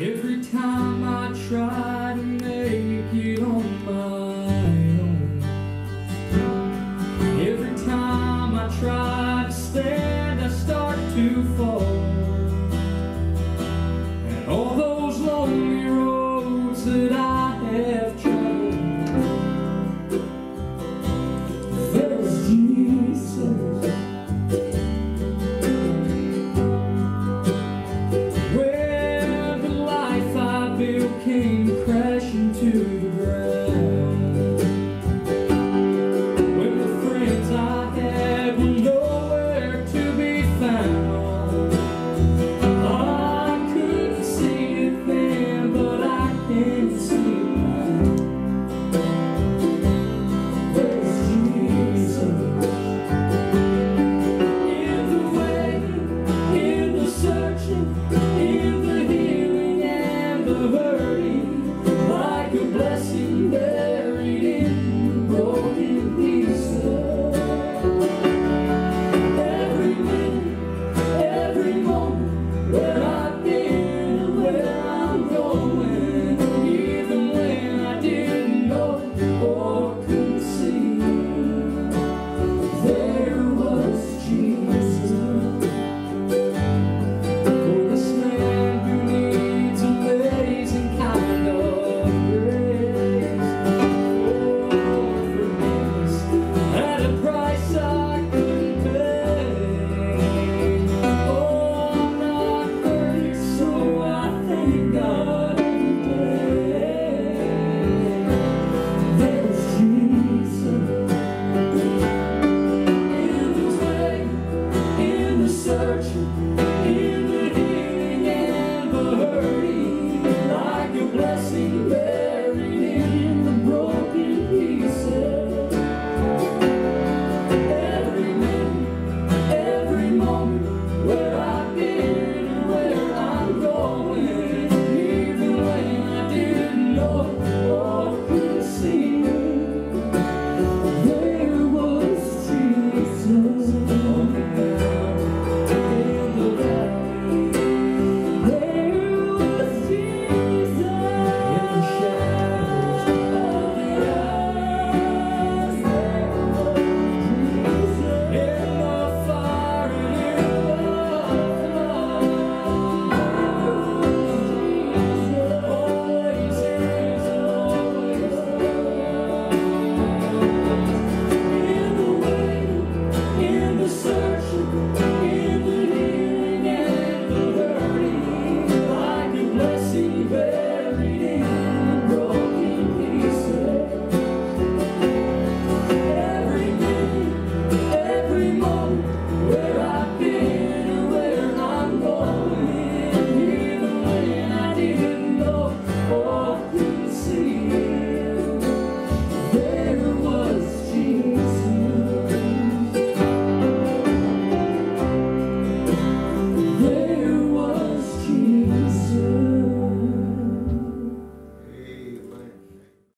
Every time I try to make searching.